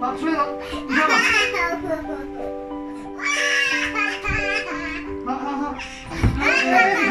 好，出来玩，出来玩，好好好，哎。